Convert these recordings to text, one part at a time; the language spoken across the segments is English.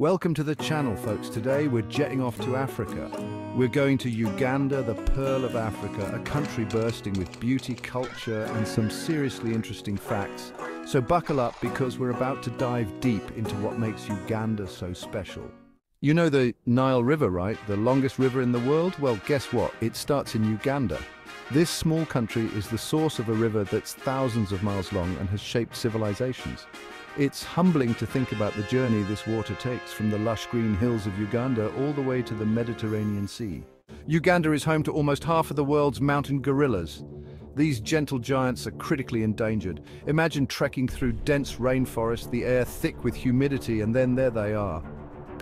Welcome to the channel, folks. Today we're jetting off to Africa. We're going to Uganda, the pearl of Africa, a country bursting with beauty, culture, and some seriously interesting facts. So buckle up because we're about to dive deep into what makes Uganda so special. You know the Nile River, right? The longest river in the world? Well, guess what? It starts in Uganda. This small country is the source of a river that's thousands of miles long and has shaped civilizations. It's humbling to think about the journey this water takes from the lush green hills of Uganda all the way to the Mediterranean Sea. Uganda is home to almost half of the world's mountain gorillas. These gentle giants are critically endangered. Imagine trekking through dense rainforest, the air thick with humidity, and then there they are.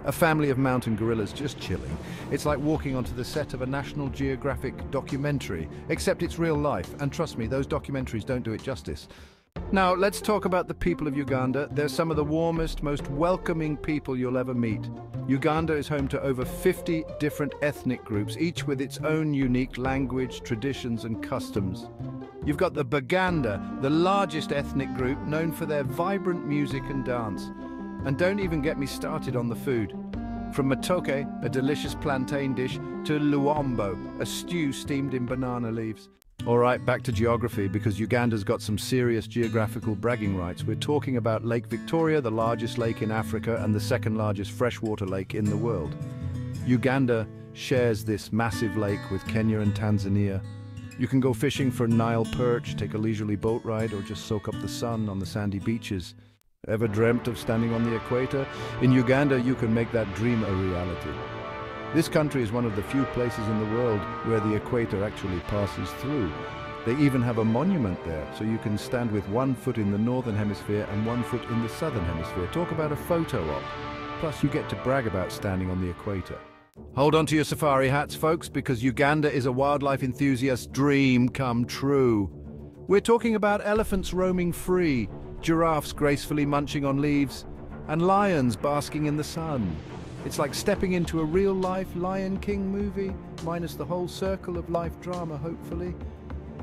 A family of mountain gorillas just chilling. It's like walking onto the set of a National Geographic documentary, except it's real life, and trust me, those documentaries don't do it justice. Now, let's talk about the people of Uganda. They're some of the warmest, most welcoming people you'll ever meet. Uganda is home to over 50 different ethnic groups, each with its own unique language, traditions and customs. You've got the Baganda, the largest ethnic group known for their vibrant music and dance. And don't even get me started on the food. From matoke, a delicious plantain dish, to luwombo, a stew steamed in banana leaves. All right, back to geography, because Uganda's got some serious geographical bragging rights. We're talking about Lake Victoria, the largest lake in Africa and the second largest freshwater lake in the world. Uganda shares this massive lake with Kenya and Tanzania. You can go fishing for Nile perch, take a leisurely boat ride, or just soak up the sun on the sandy beaches. Ever dreamt of standing on the equator? In Uganda, you can make that dream a reality. This country is one of the few places in the world where the equator actually passes through. They even have a monument there, so you can stand with one foot in the northern hemisphere and one foot in the southern hemisphere. Talk about a photo op. Plus, you get to brag about standing on the equator. Hold on to your safari hats, folks, because Uganda is a wildlife enthusiast's dream come true. We're talking about elephants roaming free, giraffes gracefully munching on leaves, and lions basking in the sun. It's like stepping into a real-life Lion King movie, minus the whole circle of life drama, hopefully.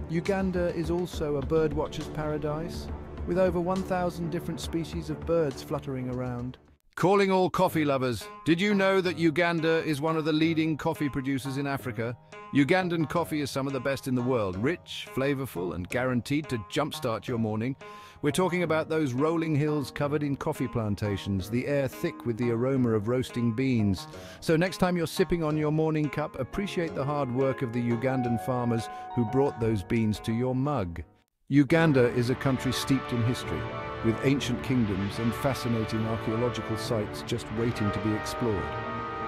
Uganda is also a birdwatcher's paradise, with over 1,000 different species of birds fluttering around. Calling all coffee lovers, did you know that Uganda is one of the leading coffee producers in Africa? Ugandan coffee is some of the best in the world, rich, flavorful and guaranteed to jumpstart your morning. We're talking about those rolling hills covered in coffee plantations, the air thick with the aroma of roasting beans. So next time you're sipping on your morning cup, appreciate the hard work of the Ugandan farmers who brought those beans to your mug. Uganda is a country steeped in history, with ancient kingdoms and fascinating archaeological sites just waiting to be explored.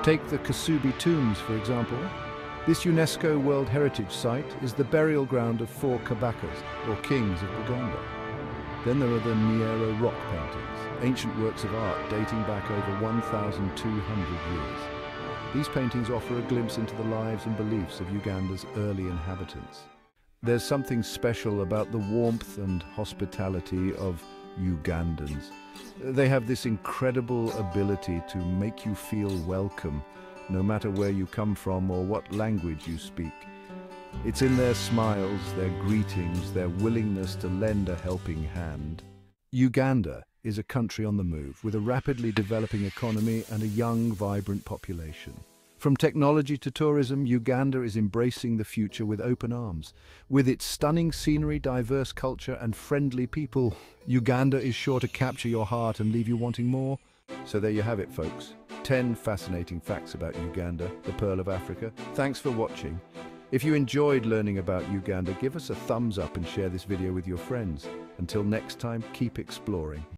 Take the Kasubi tombs, for example. This UNESCO World Heritage Site is the burial ground of four Kabakas, or kings of Buganda. Then there are the Nyero rock paintings, ancient works of art dating back over 1,200 years. These paintings offer a glimpse into the lives and beliefs of Uganda's early inhabitants. There's something special about the warmth and hospitality of Ugandans. They have this incredible ability to make you feel welcome, no matter where you come from or what language you speak. It's in their smiles, their greetings, their willingness to lend a helping hand. Uganda is a country on the move with a rapidly developing economy and a young, vibrant population. From technology to tourism, Uganda is embracing the future with open arms. With its stunning scenery, diverse culture and friendly people, Uganda is sure to capture your heart and leave you wanting more. So there you have it, folks. 10 fascinating facts about Uganda, the Pearl of Africa. Thanks for watching. If you enjoyed learning about Uganda, give us a thumbs up and share this video with your friends. Until next time, keep exploring.